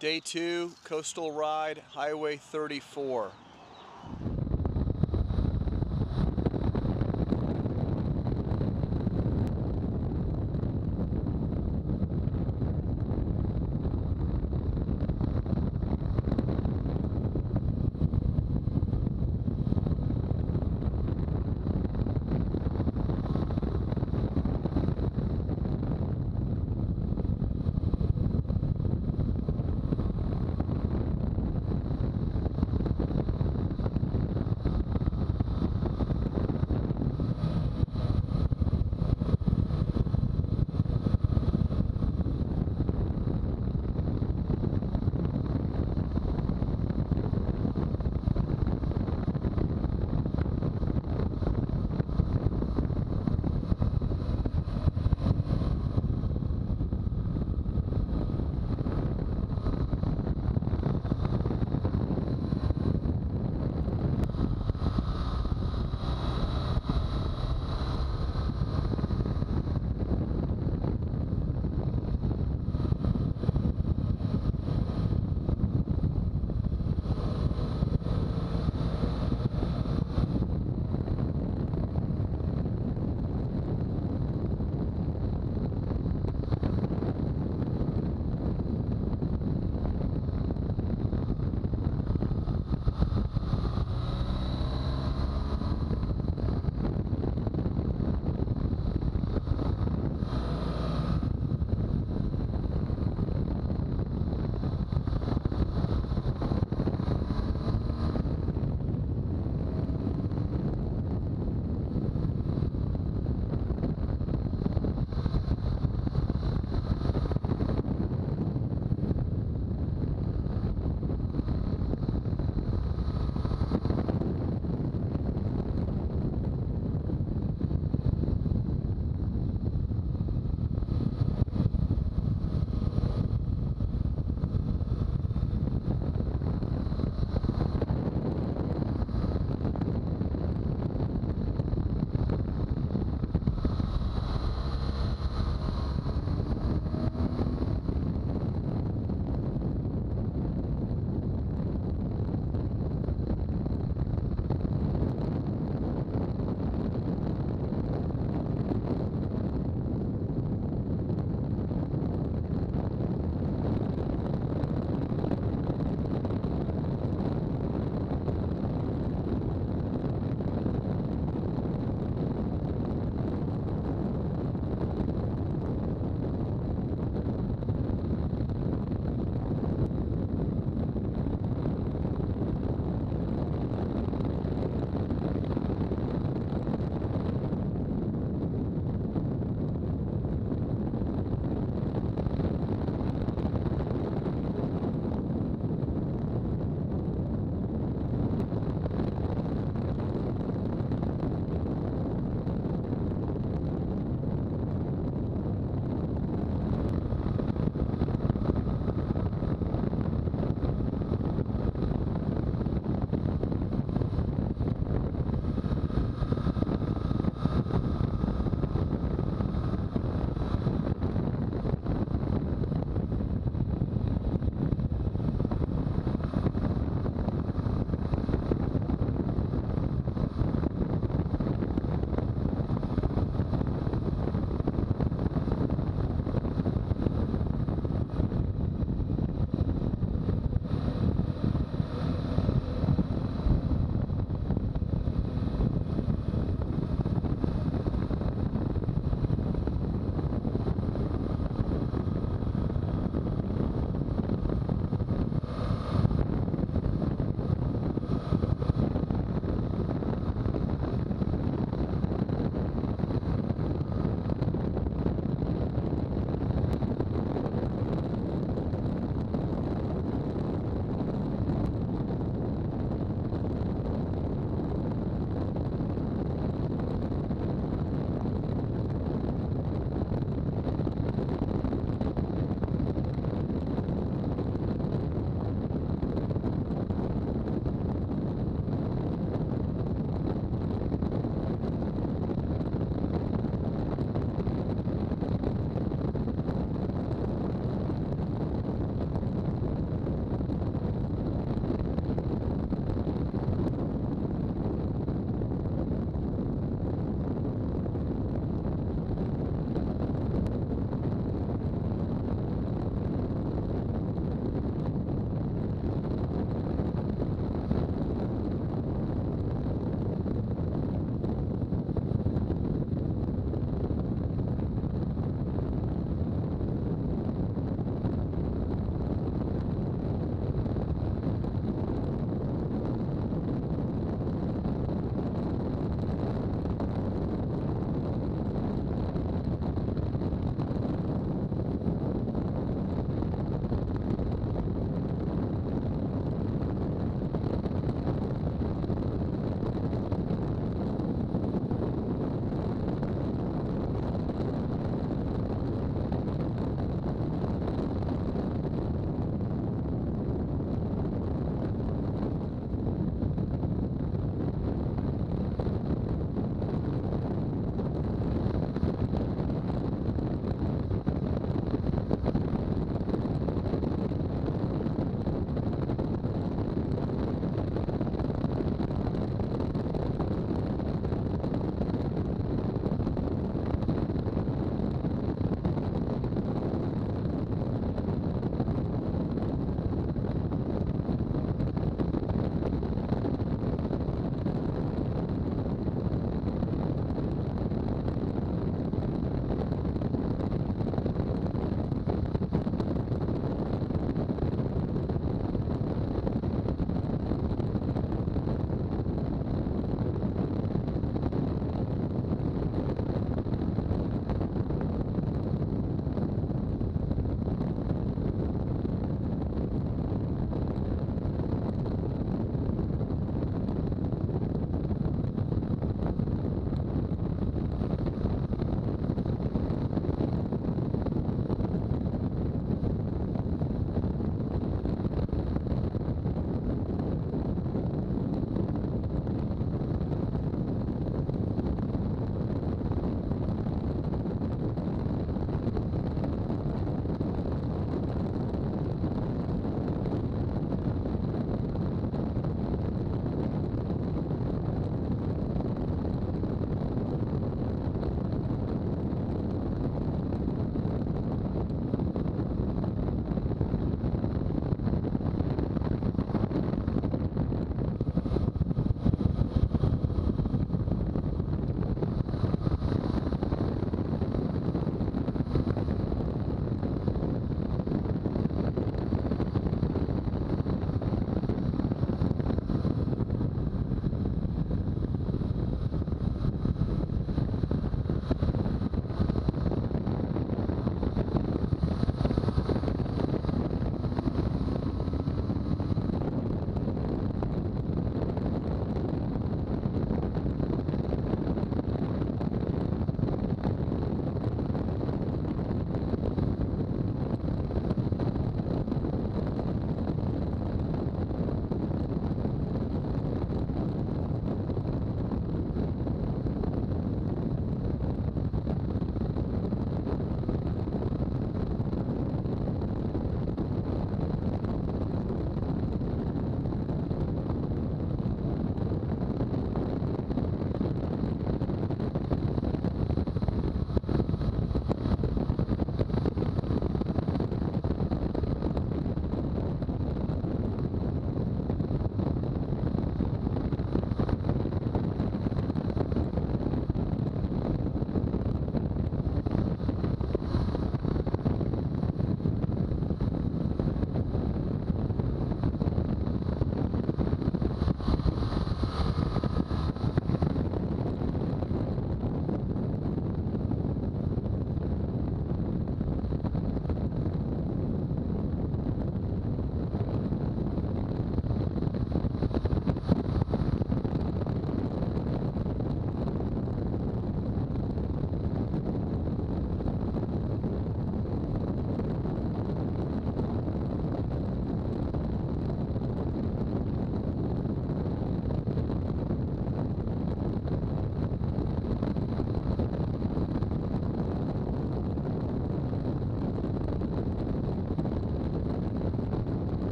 Day two, coastal ride, Highway 34.